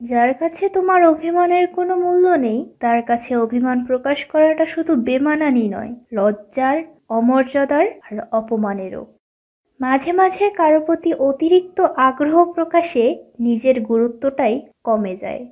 যার কাছে তোমার অভিমানের কোনো মূল্য নেই, তার কাছে অভিমান প্রকাশ করাটা শুধু বেমানানি নয়, লজ্জার, অমর্যাদার আর অপমানেরও। মাঝে মাঝে কারও প্রতি অতিরিক্ত আগ্রহ প্রকাশে নিজের গুরুত্বটাই কমে যায়।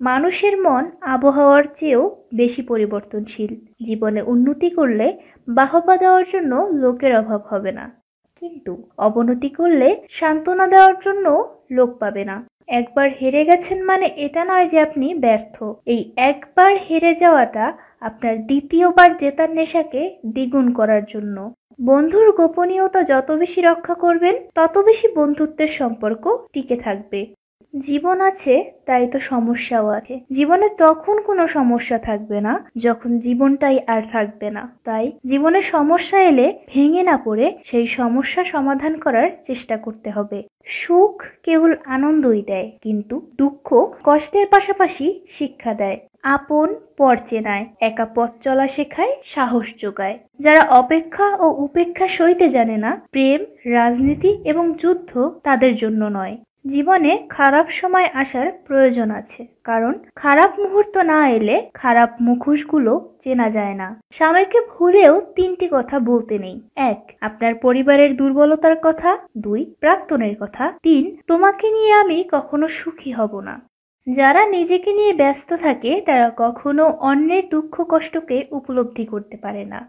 মানুষের মন আবহাওয়ার চেয়েও বেশি পরিবর্তনশীল। জীবনে উন্নতি করলে বাহবা দেওয়ার জন্য লোকের অভাব হবে না। কিন্তু অবনতি করলে সান্ত্বনা দেওয়ার জন্য লোক পাবে না। একবার হেরে গেছেন মানে এটা নয় যে আপনি ব্যর্থ। এই একবার হেরে যাওয়াটা আপনার দ্বিতীয়বার জেতার নেশাকে দ্বিগুণ করার জন্য। বন্ধুর গোপনীয়তা যত বেশি রক্ষা করবেন, তত বেশি বন্ধুত্বের সম্পর্ক টিকে থাকবে। জীবন আছে, তাই তো সমস্যাও আছে। জীবনে তখন কোনো সমস্যা থাকবে না, যখন জীবনটাই আর থাকবে না। তাই জীবনে সমস্যা এলে ভেঙে না পড়ে সেই সমস্যা সমাধান করার চেষ্টা করতে হবে। সুখ কেবল আনন্দই দেয়, কিন্তু দুঃখ কষ্টের পাশাপাশি শিক্ষা দেয়। আপন পর চেনায়, একা পথ চলা শেখায়, সাহস যোগায়। যারা অপেক্ষা ও উপেক্ষা সইতে জানে না, প্রেম, রাজনীতি এবং যুদ্ধ তাদের জন্য নয়। জীবনে খারাপ সময় আসার প্রয়োজন আছে, কারণ খারাপ মুহূর্ত না এলে খারাপ মুখোশগুলো চেনা যায় না। স্বামীকে ভুলেও তিনটি কথা বলতে নেই। এক, আপনার পরিবারের দুর্বলতার কথা। দুই, প্রাক্তনের কথা। তিন, তোমাকে নিয়ে আমি কখনো সুখী হব না। যারা নিজেকে নিয়ে ব্যস্ত থাকে, তারা কখনো অন্যের দুঃখ কষ্টকে উপলব্ধি করতে পারে না।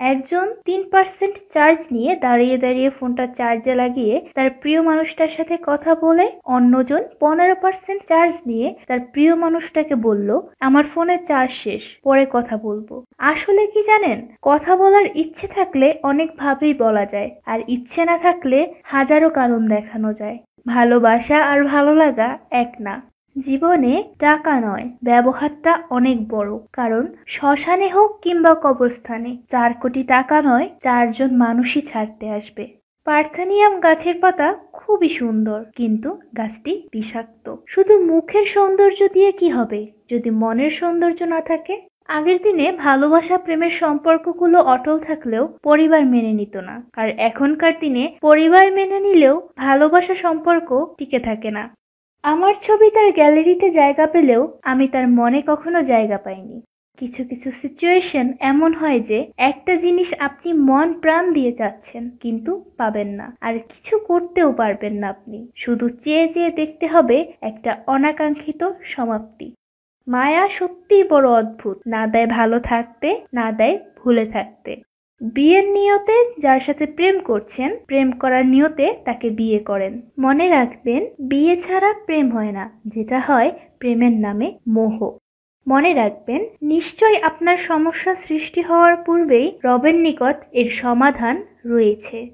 একজন তিন পার্সেন্ট চার্জ নিয়ে দাঁড়িয়ে দাঁড়িয়ে ফোনটা চার্জে লাগিয়ে তার প্রিয় মানুষটার সাথে কথা বলে অন্যজন পনেরো পার্সেন্ট চার্জ নিয়ে তার প্রিয় মানুষটাকে বলল, আমার ফোনে চার্জ শেষ, পরে কথা বলব। আসলে কি জানেন? কথা বলার ইচ্ছে থাকলে অনেকভাবেই বলা যায়, আর ইচ্ছে না থাকলে হাজারো কারণ দেখানো যায়। ভালোবাসা আর ভালো লাগা এক না। জীবনে টাকা নয়, ব্যবহারটা অনেক বড়। কারণ শ্মশানে হোক কিংবা কবরস্থানে, চার কোটি টাকা নয়, চারজন মানুষই ছাড়তে আসবে। পার্থানিয়াম গাছের পাতা খুবই সুন্দর, কিন্তু গাছটি বিষাক্ত। শুধু মুখের সৌন্দর্য দিয়ে কি হবে? যদি মনের সৌন্দর্য না থাকে? আগের দিনে ভালোবাসা, প্রেমের সম্পর্কগুলো অটল থাকলেও পরিবার মেনে নিত না। আর এখনকার দিনে পরিবার মেনে নিলেও ভালোবাসা সম্পর্ক টিকে থাকে না। আমার ছবি তার গ্যালারিতে জায়গা পেলেও আমি তার মনে কখনো জায়গা পাইনি। কিছু কিছু সিচুয়েশন এমন হয় যে, একটা জিনিস আপনি মন প্রাণ দিয়ে চাচ্ছেন, কিন্তু পাবেন না। আর কিছু করতেও পারবেন না আপনি। শুধু চেয়ে চেয়ে দেখতে হবে একটা অনাকাঙ্ক্ষিত সমাপ্তি। মায়া সত্যিই বড় অদ্ভুত। না দেয় ভালো থাকতে, না দেয় ভুলে থাকতে। বিয়ের নিয়তে যার সাথে প্রেম করছেন, প্রেম করার নিয়তে তাকে বিয়ে করেন। মনে রাখবেন, বিয়ে ছাড়া প্রেম হয় না, যেটা হয় প্রেমের নামে মোহ। মনে রাখবেন, নিশ্চয় আপনার সমস্যা সৃষ্টি হওয়ার পূর্বেই রবের নিকট এর সমাধান রয়েছে।